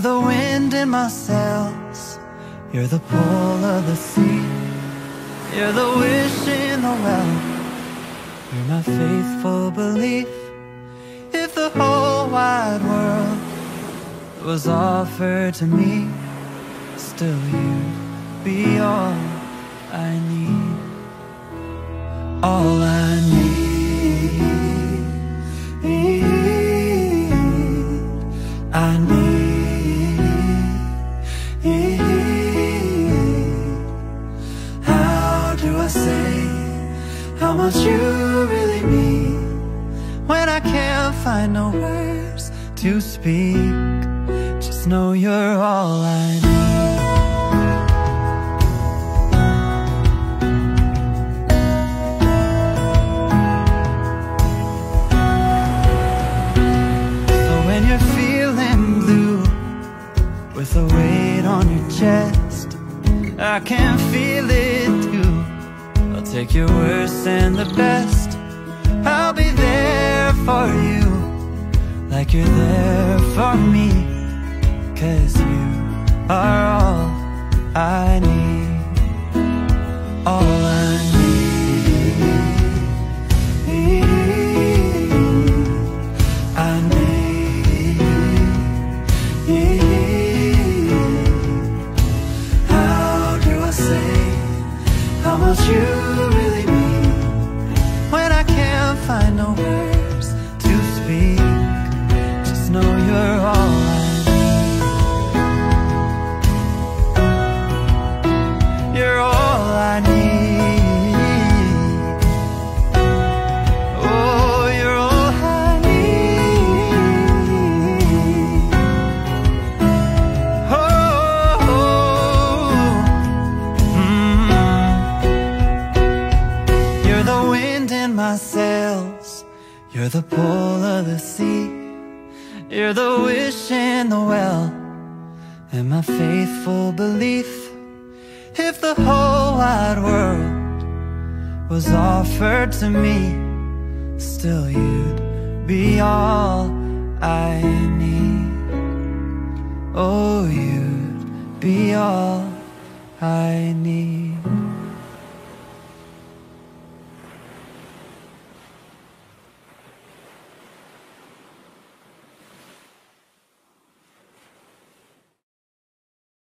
You're the wind in my sails. You're the pull of the sea. You're the wish in the well. You're my faithful belief. If the whole wide world was offered to me Still you'd be all I need. All I need. I need much you really mean When I can't find no words to speak. Just know you're all I need. So when you're feeling blue With a weight on your chest I can take your worst and the best. I'll be there for you Like you're there for me. Cause you are all I need. All I need. I need. How do I say? How much you You're the pull of the sea. You're the wish in the well. And my faithful belief If the whole wide world was offered to me Still you'd be all I need. Oh, you'd be all I need